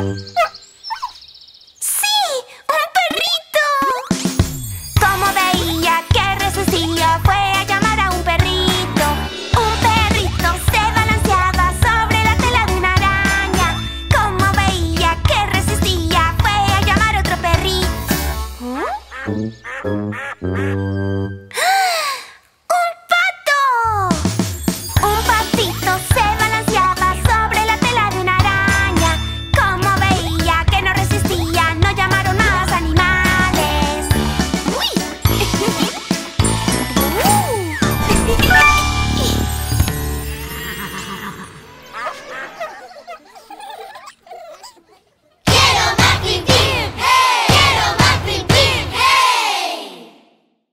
¡Sí! ¡Un perrito! Como veía que resucía, fue a llamar a un perrito. Un perrito se balanceaba sobre la tela de una araña. Como veía que resucía, fue a llamar a otro perrito.